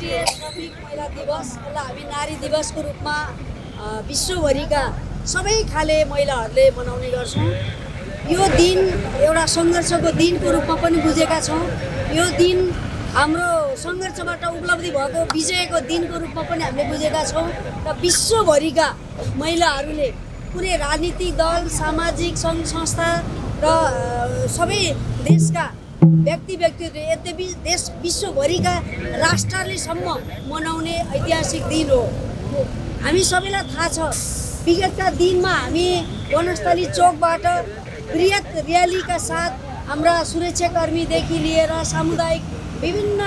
अन्तर्राष्ट्रिय श्रमिक महिला दिवस यसलाई हामी नारी दिवसको रूपमा विश्वभरिका सबै खाले महिलाहरूले मनाउने गर्छौँ। यो दिन एउटा सङ्घर्षको दिनको रूपमा पनि बुझेका छौँ। यो दिन हाम्रो सङ्घर्षबाट उपलब्धि भएको विजयको दिनको रूपमा पनि हामीले बुझेका छौँ र विश्वभरिका महिलाहरूले पुरै राजनीतिक दल सामाजिक सङ्घ संस्था र सबै देशका व्यक्ति व्यक्तिहरूले यद्यपि देश विश्वभरिका राष्ट्रले सम्म मनाउने ऐतिहासिक दिन हो। हामी सबैलाई थाहा छ विगतका दिनमा हामी वनस्थली चोकबाट बृहत र्यालीका साथ हाम्रा सुरक्षाकर्मीदेखि लिएर सामुदायिक विभिन्न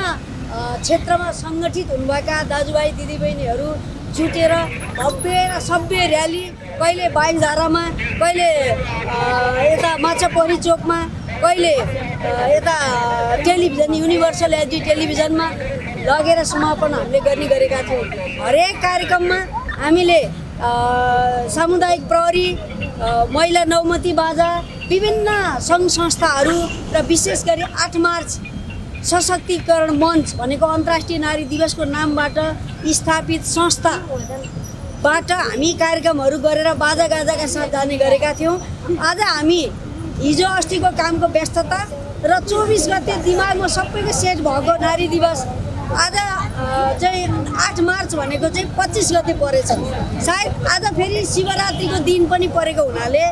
क्षेत्रमा सङ्गठित हुनुभएका दाजुभाइ दिदीबहिनीहरू जुटेर भव्य र सभ्य र्याली कहिले बाइसधारामा कहिले यता माछापोखरी चोकमा कहिले यता टेलिभिजन युनिभर्सल एचडी टेलिभिजनमा लगेर समापन हामीले गर्ने गरेका थियौँ। हरेक कार्यक्रममा हामीले सामुदायिक प्रहरी महिला नौमती बाजा विभिन्न सङ्घ संस्थाहरू र विशेष गरी आठ मार्च सशक्तिकरण मञ्च भनेको अन्तर्राष्ट्रिय नारी दिवसको नामबाट स्थापित संस्थाबाट हामी कार्यक्रमहरू गरेर बाजा गाजाका साथ जाने गरेका थियौँ। आज हामी हिजो अस्तिको कामको व्यस्तता र चौबिस गते दिमागमा सबैको सेट भएको नारी दिवस आज चाहिँ आठ मार्च भनेको चाहिँ पच्चिस गते परेछ। सायद आज फेरि शिवरात्रिको दिन पनि परेको हुनाले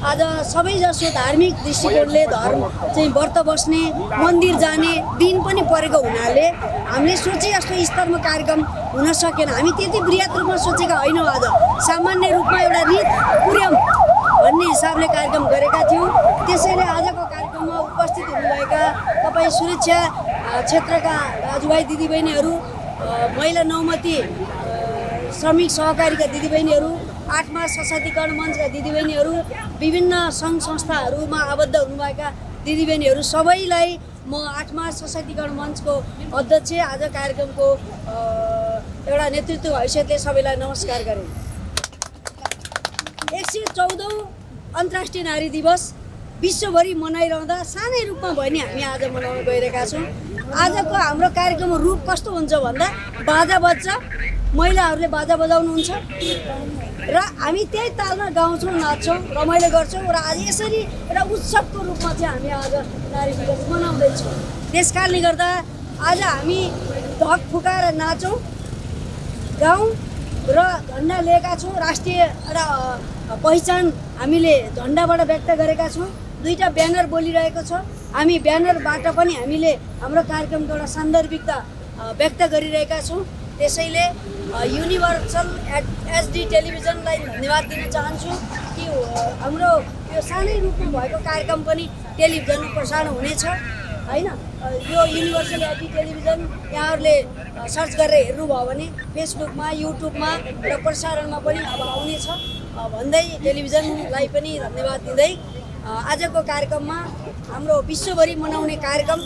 आज सबैजसो धार्मिक दृष्टिकोणले धर्म चाहिँ व्रत बस्ने मन्दिर जाने दिन पनि परेको हुनाले हामीले सोचे जस्तो स्तरमा कार्यक्रम हुन सकेन। हामी त्यति वृहत रूपमा सोचेका होइनौँ आज। सामान्य रूपमा एउटा रित पुर्याउँ भन्ने हिसाबले कार्यक्रम गरेका थियौँ। त्यसैले आजको कार्यक्रममा उपस्थित हुनुभएका तपाईँ सुरक्षा क्षेत्रका दाजुभाइ दिदीबहिनीहरू महिला नौमती श्रमिक सहकारीका दिदीबहिनीहरू आठ मार्च सशक्तिकरण मञ्चका दिदीबहिनीहरू विभिन्न सङ्घ संस्थाहरूमा आबद्ध हुनुभएका दिदीबहिनीहरू सबैलाई म आठ मार्च सशक्तिकरण मञ्चको अध्यक्ष आज कार्यक्रमको एउटा नेतृत्व हैसियतले सबैलाई नमस्कार गरेँ। एक सय चौधौँ अन्तर्राष्ट्रिय नारी दिवस विश्वभरि मनाइरहँदा सानै रूपमा भए नि हामी आज मनाउन गइरहेका छौँ। आजको हाम्रो कार्यक्रमको रूप कस्तो हुन्छ भन्दा बाजा बज्छ महिलाहरूले बाजा बजाउनुहुन्छ। र हामी त्यही तालमा गाउँछौँ नाच्छौँ रमाइलो गर्छौँ र आज यसरी एउटा उत्सवको रूपमा चाहिँ हामी आज नारी दिवस मनाउँदैछौँ। त्यस कारणले गर्दा आज हामी ढक फुकाएर नाचौँ। गाउँ र झन्डा लिएका छौँ। राष्ट्रिय एउटा पहिचान हामीले झन्डाबाट व्यक्त गरेका छौँ। दुईवटा ब्यानर बोलिरहेको छ। हामी ब्यानरबाट पनि हामीले हाम्रो कार्यक्रमको एउटा सान्दर्भिकता व्यक्त गरिरहेका छौँ। त्यसैले युनिभर्सल एचडी टेलिभिजनलाई धन्यवाद दिन चाहन्छु कि हाम्रो यो सानै रूपमा भएको कार्यक्रम पनि टेलिभिजनमा प्रसारण हुनेछ होइन? यो युनिभर्सल एचडी टेलिभिजन यहाँहरूले सर्च गरेर हेर्नुभयो भने फेसबुकमा युट्युबमा र प्रसारणमा पनि अब आउनेछ। भन्दै टेलिभिजनलाई पनि धन्यवाद दिँदै आजको कार्यक्रममा हाम्रो विश्वभरि मनाउने कार्यक्रम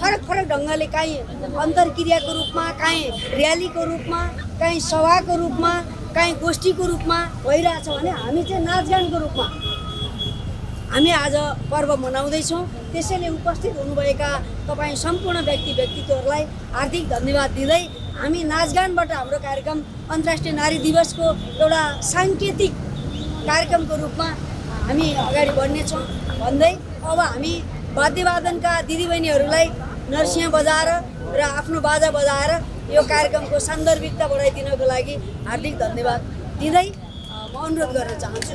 फरक फरक ढङ्गले काहीँ अन्तर्क्रियाको रूपमा काहीँ र्यालीको रूपमा काहीँ सभाको रूपमा काहीँ गोष्ठीको रूपमा भइरहेछ भने हामी चाहिँ नाचगानको रूपमा हामी आज पर्व मनाउँदैछौँ। त्यसैले उपस्थित हुनुभएका तपाईँ सम्पूर्ण व्यक्ति व्यक्तित्वहरूलाई हार्दिक धन्यवाद दिँदै हामी नाचगानबाट हाम्रो कार्यक्रम अन्तर्राष्ट्रिय नारी दिवसको एउटा साङ्केतिक कार्यक्रमको रूपमा हामी अगाडि बढ्नेछौँ। भन्दै अब हामी वाद्यवादनका दिदीबहिनीहरूलाई नरसिंह बजाएर र आफ्नो बाजा बजाएर यो कार्यक्रमको सान्दर्भिकता बढाइदिनको लागि हार्दिक धन्यवाद दिँदै म अनुरोध गर्न चाहन्छु।